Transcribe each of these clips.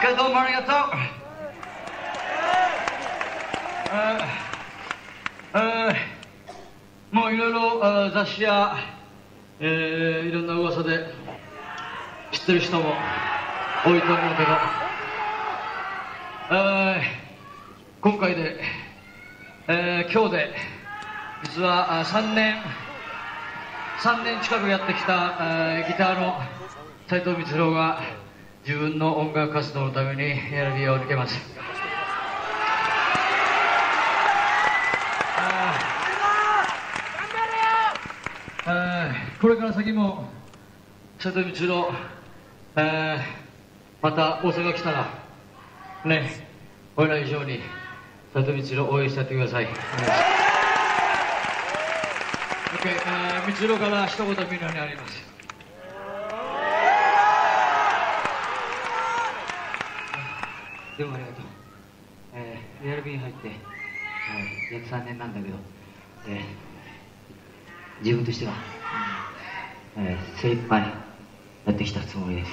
どうもありがとう。もういろいろ雑誌や、えーいろんな噂で知ってる人も多いと思うけど、今回で、えー今日で、実は3年、3年近くやってきたギターの斉藤光郎が自分の音楽活動のために選びを抜けます。これから先も斉藤光郎、えーまた大阪来たらね俺ら以上に斉藤光郎応援してやってください。お願いします OK、えー、光郎から一言みんなにあります。どうもありがとう。えー、リアルビーに入って、えー、約3年なんだけど、えー、自分としては、えー、精一杯やってきたつもりです。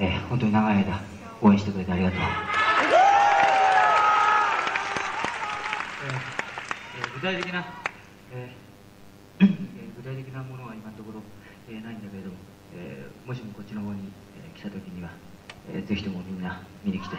えー、本当に長い間応援してくれてありがとう。えー具体的な、えーえー具体的なものは今のところ、えーないんだけれども、えーもしもこっちの方に、えー来た時には、えーぜひともみんな見に来て、